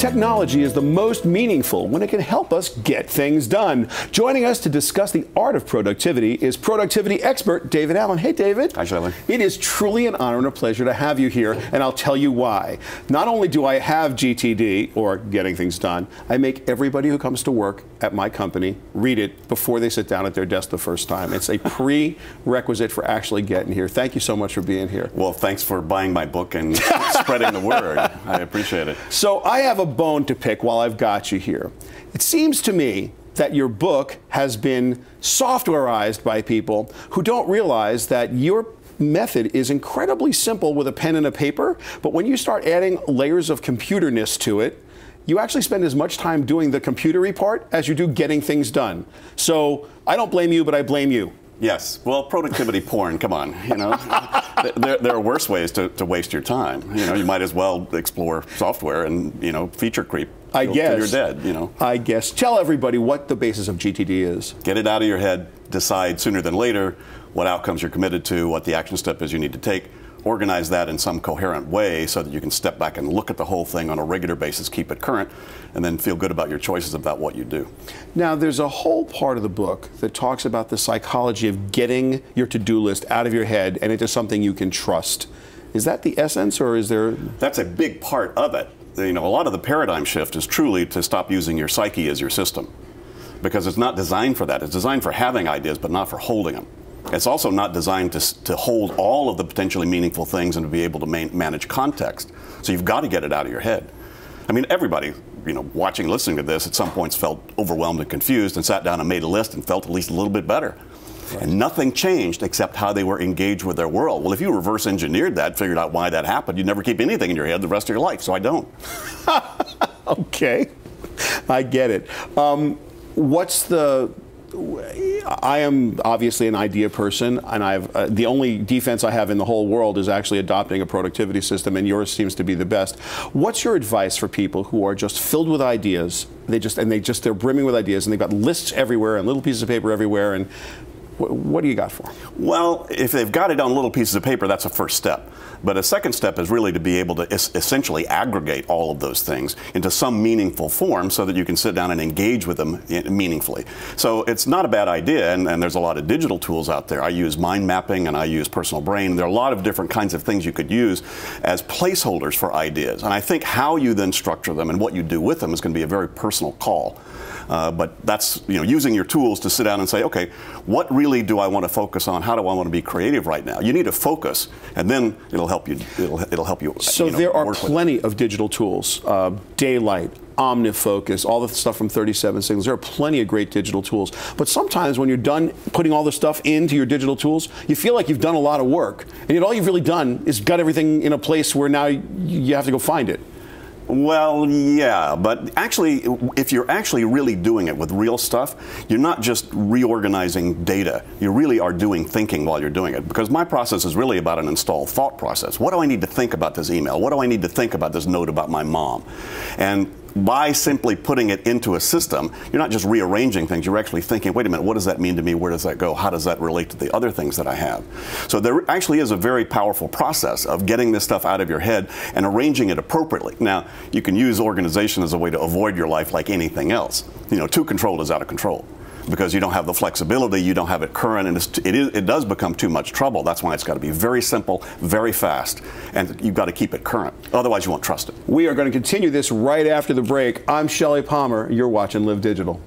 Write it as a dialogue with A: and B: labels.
A: Technology is the most meaningful when it can help us get things done. Joining us to discuss the art of productivity is productivity expert David Allen. Hey, David.
B: Hi, Shelly.
A: It is truly an honor and a pleasure to have you here, and I'll tell you why. Not only do I have GTD, or Getting Things Done, I make everybody who comes to work at my company read it before they sit down at their desk the first time. It's a prerequisite for actually getting here. Thank you so much for being here.
B: Well, thanks for buying my book and spreading the word. I appreciate it.
A: So I have a bone to pick while I've got you here. It seems to me that your book has been softwareized by people who don't realize that your method is incredibly simple with a pen and a paper, but when you start adding layers of computerness to it, you actually spend as much time doing the computery part as you do getting things done. So I don't blame you, but I blame you.
B: Yes. Well, productivity porn, come on. You know, there, there, are worse ways to, to waste your time. You know, you might as well explore software and, you know, feature creep.
A: I guess.
B: you're dead, you know.
A: I guess. Tell everybody what the basis of GTD is.
B: Get it out of your head. Decide sooner than later what outcomes you're committed to, what the action step is you need to take organize that in some coherent way so that you can step back and look at the whole thing on a regular basis, keep it current, and then feel good about your choices about what you do.
A: Now, there's a whole part of the book that talks about the psychology of getting your to do list out of your head and into something you can trust. Is that the essence, or is there?
B: That's a big part of it. You know, a lot of the paradigm shift is truly to stop using your psyche as your system because it's not designed for that. It's designed for having ideas, but not for holding them. It's also not designed to, to hold all of the potentially meaningful things and to be able to man, manage context. So you've got to get it out of your head. I mean, everybody, you know, watching, listening to this, at some points felt overwhelmed and confused and sat down and made a list and felt at least a little bit better. Right. And nothing changed except how they were engaged with their world. Well, if you reverse engineered that, figured out why that happened, you'd never keep anything in your head the rest of your life. So I don't.
A: okay. I get it. Um, what's the I am obviously an idea person, and I've uh, the only defense I have in the whole world is actually adopting a productivity system, and yours seems to be the best. What's your advice for people who are just filled with ideas? They just and they just they're brimming with ideas, and they've got lists everywhere and little pieces of paper everywhere, and what do you got for them?
B: Well, if they've got it on little pieces of paper, that's a first step. But a second step is really to be able to es essentially aggregate all of those things into some meaningful form so that you can sit down and engage with them meaningfully. So it's not a bad idea, and, and there's a lot of digital tools out there. I use mind mapping and I use personal brain. There are a lot of different kinds of things you could use as placeholders for ideas. And I think how you then structure them and what you do with them is going to be a very personal call. Uh, but that's you know using your tools to sit down and say, okay, what really do I want to focus on? How do I want to be creative right now? You need to focus, and then it'll help you. It'll, it'll help you.
A: So
B: you know,
A: there are plenty of digital tools, uh, Daylite, OmniFocus, all the stuff from 37 Signals. There are plenty of great digital tools. But sometimes when you're done putting all the stuff into your digital tools, you feel like you've done a lot of work. And yet all you've really done is got everything in a place where now you have to go find it.
B: Well, yeah, but actually, if you're actually really doing it with real stuff, you're not just reorganizing data. You really are doing thinking while you're doing it. Because my process is really about an installed thought process. What do I need to think about this email? What do I need to think about this note about my mom? And by simply putting it into a system, you're not just rearranging things, you're actually thinking, wait a minute, what does that mean to me? Where does that go? How does that relate to the other things that I have? So there actually is a very powerful process of getting this stuff out of your head and arranging it appropriately. Now, you can use organization as a way to avoid your life like anything else. You know, too controlled is out of control because you don't have the flexibility, you don't have it current, and it, is, it does become too much trouble. That's why it's got to be very simple, very fast, and you've got to keep it current. Otherwise, you won't trust it.
A: We are going to continue this right after the break. I'm Shelly Palmer. You're watching Live Digital.